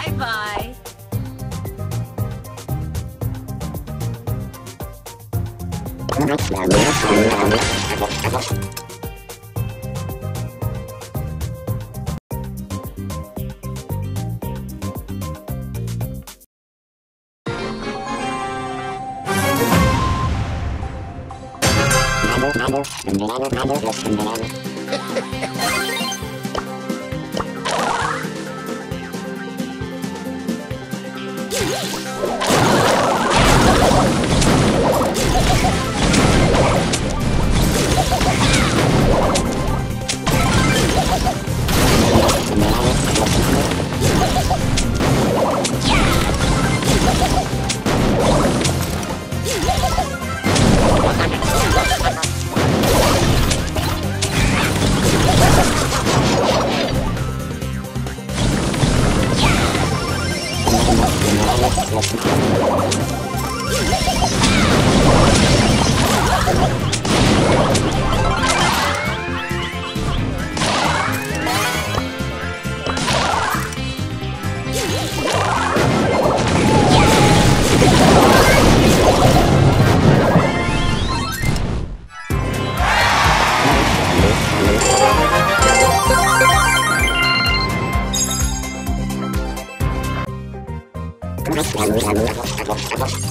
Bye-bye. Number, number, number, number, number, number, number. Thank you. Let's go.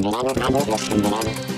encenderán hermanos los encenderán.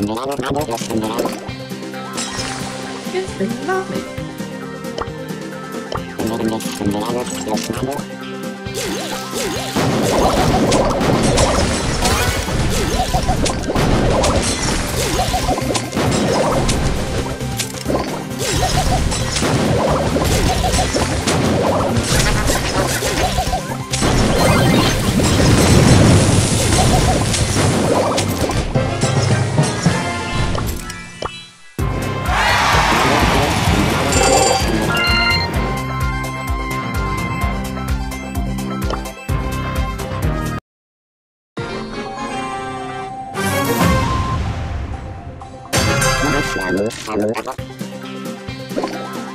Cinderella mother of Cinderella. Yes, they love it. Little Miss Cinderella's close mother.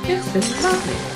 ¿Qué es